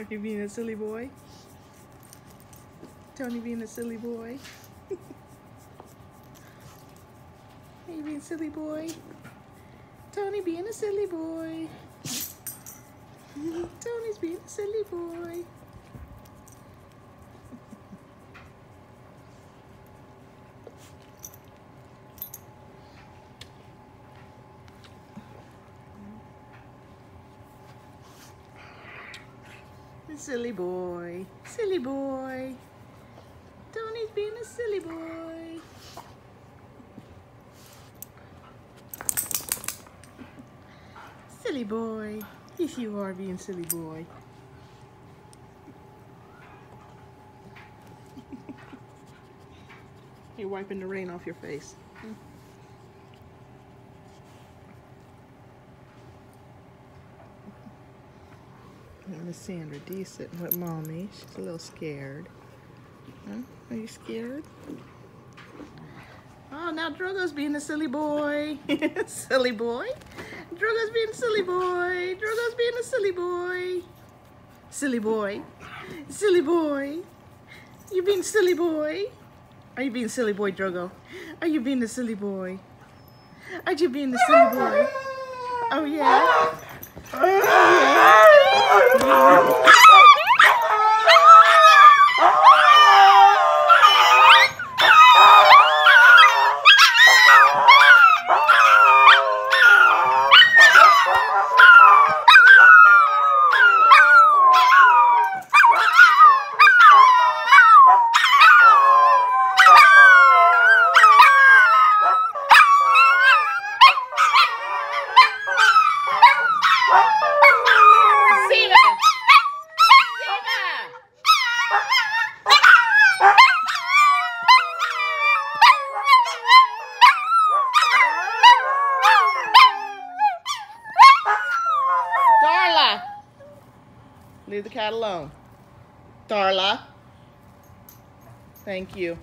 Are you being a silly boy? Tony being a silly boy? Are you being silly boy? Tony being a silly boy. Tony's being a silly boy. Silly boy. Silly boy. Tony's being a silly boy. Silly boy. Yes, you are being silly boy. You're wiping the rain off your face. Miss Sandra D sitting with mommy. She's a little scared. Huh? Are you scared? Oh, now Drogo's being a silly boy. silly boy. Drogo's being a silly boy. Drogo's being a silly boy. Silly boy. Silly boy. You being silly boy? Are you being silly boy, Drogo? Are you being a silly boy? Are you being a silly boy? Oh, yeah? Oh, yeah? Leave the cat alone. Darla. Thank you.